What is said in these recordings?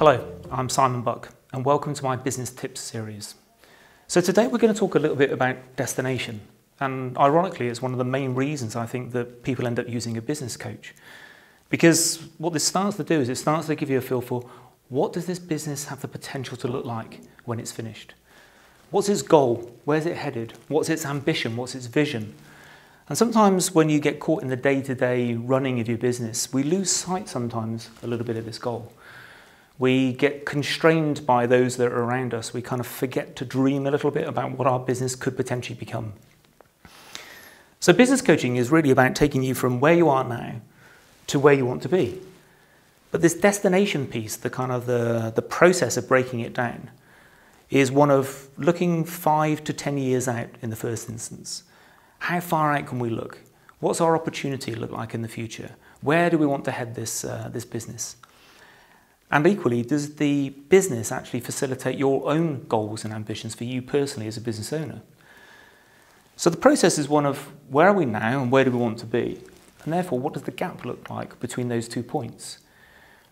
Hello, I'm Simon Buck and welcome to my business tips series. So today we're going to talk a little bit about destination and ironically it's one of the main reasons I think that people end up using a business coach because what this starts to do is it starts to give you a feel for what does this business have the potential to look like when it's finished? What's its goal? Where's it headed? What's its ambition? What's its vision? And sometimes when you get caught in the day-to-day running of your business, we lose sight sometimes a little bit of this goal. We get constrained by those that are around us. We kind of forget to dream a little bit about what our business could potentially become. So business coaching is really about taking you from where you are now to where you want to be. But this destination piece, the kind of the, the process of breaking it down, is one of looking five to 10 years out in the first instance. How far out can we look? What's our opportunity look like in the future? Where do we want to head this, uh, this business? And equally, does the business actually facilitate your own goals and ambitions for you personally as a business owner? So the process is one of where are we now and where do we want to be? And therefore, what does the gap look like between those two points?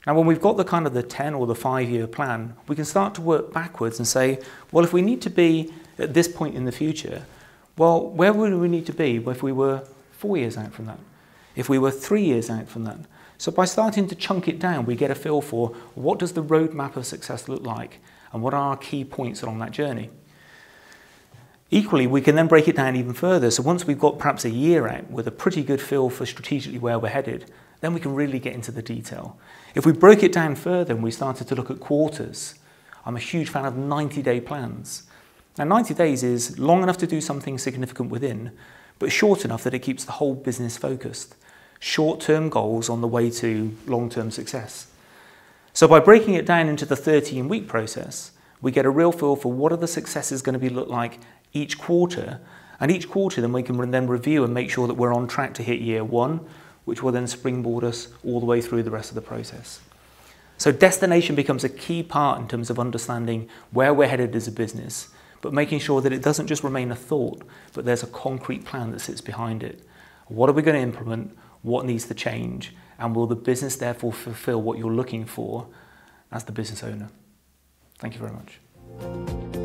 Now, when we've got the kind of the 10 or the five year plan, we can start to work backwards and say, well, if we need to be at this point in the future, well, where would we need to be if we were four years out from that? If we were three years out from that? So by starting to chunk it down, we get a feel for what does the roadmap of success look like and what are our key points along that journey. Equally, we can then break it down even further. So once we've got perhaps a year out with a pretty good feel for strategically where we're headed, then we can really get into the detail. If we broke it down further and we started to look at quarters, I'm a huge fan of 90-day plans. Now, 90 days is long enough to do something significant within, but short enough that it keeps the whole business focused. Short-term goals on the way to long-term success. So by breaking it down into the 13-week process, we get a real feel for what are the successes going to be look like each quarter, and each quarter then we can then review and make sure that we're on track to hit year one, which will then springboard us all the way through the rest of the process. So destination becomes a key part in terms of understanding where we're headed as a business but making sure that it doesn't just remain a thought, but there's a concrete plan that sits behind it. What are we going to implement? What needs to change? And will the business therefore fulfill what you're looking for as the business owner? Thank you very much.